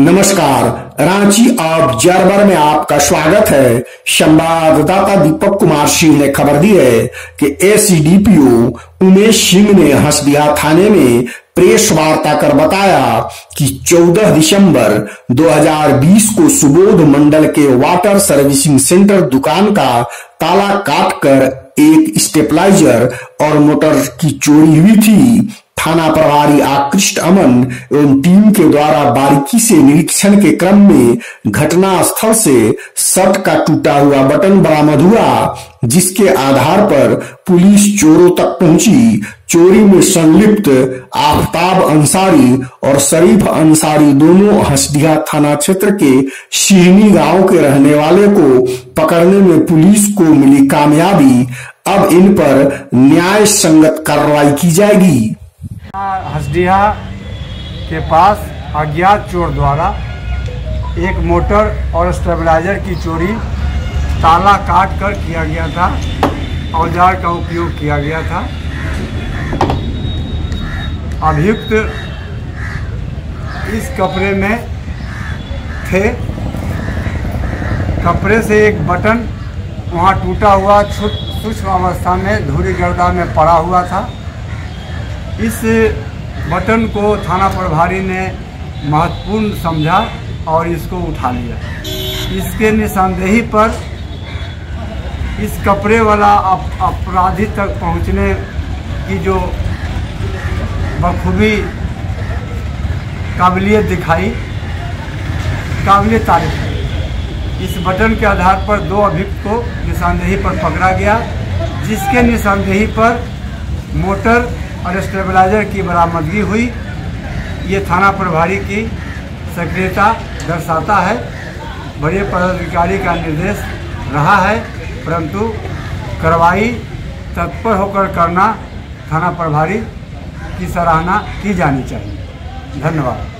नमस्कार, रांची ऑब्जर्वर में आपका स्वागत है। संवाददाता दीपक कुमार सिंह ने खबर दी है कि एसीडीपीओ उमेश सिंह ने हंसदिया थाने में प्रेस वार्ता कर बताया कि 14 दिसंबर 2020 को सुबोध मंडल के वाटर सर्विसिंग सेंटर दुकान का ताला काटकर एक स्टेपलाइजर और मोटर की चोरी हुई थी। थाना प्रभारी आकृष्ट अमन एवं टीम के द्वारा बारीकी से निरीक्षण के क्रम में घटना स्थल से शर्ट का टूटा हुआ बटन बरामद हुआ जिसके आधार पर पुलिस चोरों तक पहुँची। चोरी में संलिप्त आफ्ताब अंसारी और शरीफ अंसारी दोनों हसडिया थाना क्षेत्र के सिहनी गाँव के रहने वाले को पकड़ने में पुलिस को मिली कामयाबी। अब इन पर न्याय संगत कार्रवाई की जाएगी। हसडीहा के पास अज्ञात चोर द्वारा एक मोटर और स्टेबलाइजर की चोरी, ताला काट कर किया गया था, औज़ार का उपयोग किया गया था। अभियुक्त इस कपड़े में थे। कपड़े से एक बटन वहाँ टूटा हुआ सूक्ष्म अवस्था में धूरी गर्दा में पड़ा हुआ था। इस बटन को थाना प्रभारी ने महत्वपूर्ण समझा और इसको उठा लिया। इसके निशानदेही पर इस कपड़े वाला अपराधी तक पहुँचने की जो बखूबी काबिलियत दिखाई काबिल तारीफ़ है इस बटन के आधार पर दो अभियुक्त को निशानदेही पर पकड़ा गया, जिसके निशानदेही पर मोटर और स्टेबलाइजर की बरामदगी हुई। ये थाना प्रभारी की सक्रियता दर्शाता है। बड़े पदाधिकारी का निर्देश रहा है, परंतु कार्रवाई तत्पर होकर करना थाना प्रभारी की सराहना की जानी चाहिए। धन्यवाद।